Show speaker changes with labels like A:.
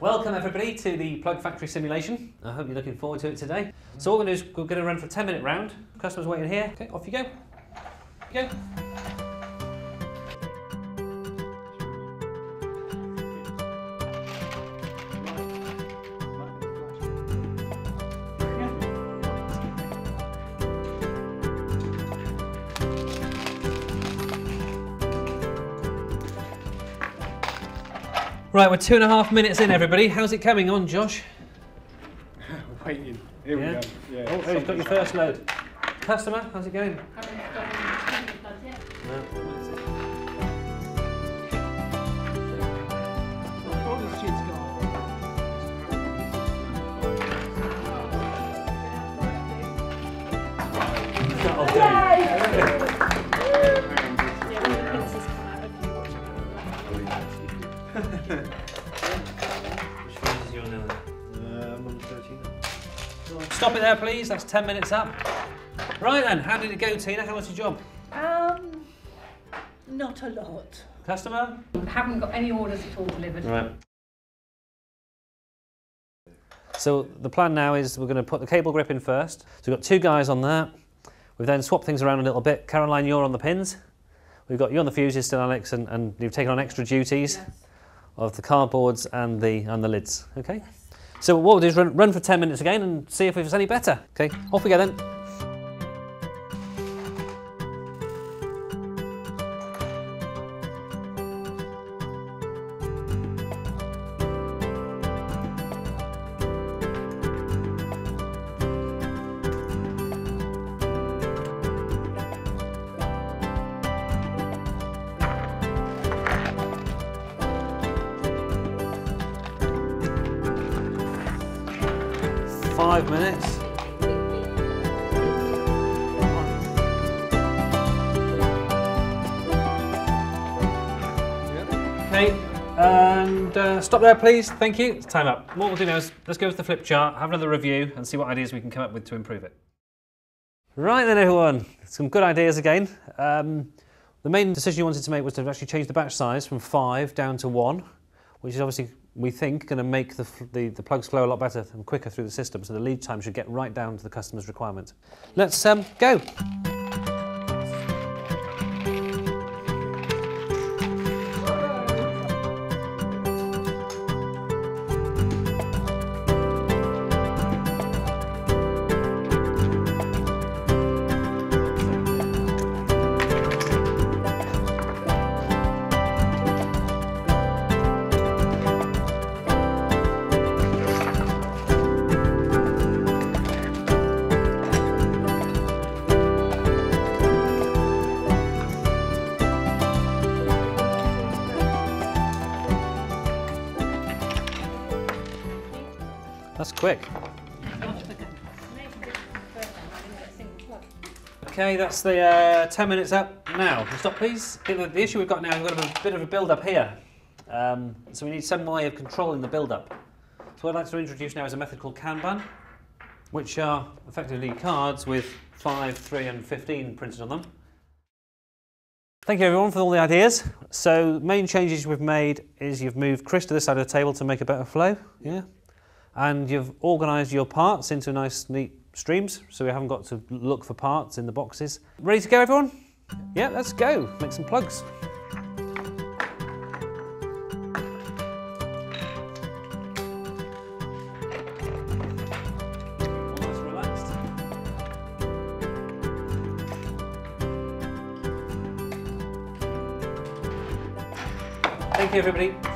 A: Welcome everybody to the Plug Factory simulation. I hope you're looking forward to it today. So what we're going to do is we're going to run for a 10 minute round. Customers waiting here. Okay, off you go. Go. Right, we're two and a half minutes in, everybody. How's it coming on, Josh?
B: Waiting. Here
A: Yeah.
B: we go. Yeah.
A: Oh, oh, you've got your first load. Customer, how's it going? That'll Stop it there, please. That's 10 minutes up. Right then, how did it go, Tina? How was your job?
C: Um, not a lot.
A: Customer?
D: haven't got any orders at all delivered.
A: Right. So the plan now is we're going to put the cable grip in first. So we've got two guys on that. We've then swapped things around a little bit. Caroline, you're on the pins. We've got you on the fuses still, Alex, and, and you've taken on extra duties of the cardboards and the and the lids. Okay. So what we'll do is run, run for 10 minutes again and see if it's any better. Okay, off we go then. Five minutes. Okay, and uh, stop there, please. Thank you. Time up. What we'll do now is let's go to the flip chart, have another review, and see what ideas we can come up with to improve it. Right then, everyone. Some good ideas again. Um, the main decision you wanted to make was to actually change the batch size from five down to one, which is obviously, we think, going to make the, the, the plugs flow a lot better and quicker through the system, so the lead time should get right down to the customer's requirement. Let's um, go. That's quick. Okay, that's the uh, 10 minutes up now. Stop, please. The, the issue we've got now, is we've got a bit of a build up here. Um, so we need some way of controlling the build up. So what I'd like to introduce now is a method called Kanban, which are effectively cards with 5, 3, and 15 printed on them. Thank you everyone for all the ideas. So main changes we've made is you've moved Chris to this side of the table to make a better flow. Yeah and you've organised your parts into nice neat streams so we haven't got to look for parts in the boxes. Ready to go everyone? Yeah, let's go. Make some plugs. Thank you everybody.